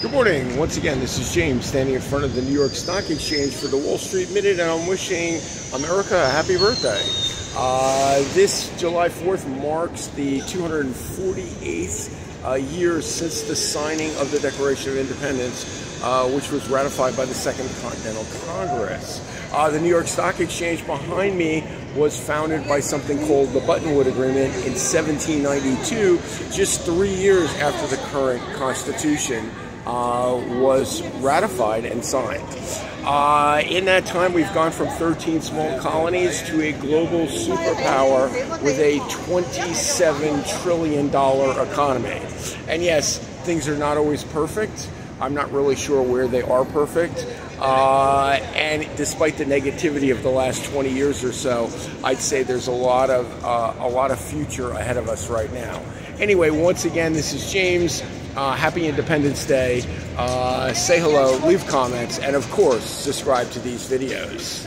Good morning. Once again, this is James standing in front of the New York Stock Exchange for the Wall Street Minute, and I'm wishing America a happy birthday. Uh, this July 4th marks the 248th uh, year since the signing of the Declaration of Independence, uh, which was ratified by the Second Continental Congress. Uh, the New York Stock Exchange behind me was founded by something called the Buttonwood Agreement in 1792, just three years after the current Constitution was ratified and signed. Uh, in that time, we've gone from 13 small colonies to a global superpower with a $27 trillion economy. And yes, things are not always perfect. I'm not really sure where they are perfect. Uh, and despite the negativity of the last 20 years or so, I'd say there's a lot of uh, a lot of future ahead of us right now. Anyway, once again, this is James. Uh, happy Independence Day. Uh, say hello, leave comments, and of course, subscribe to these videos.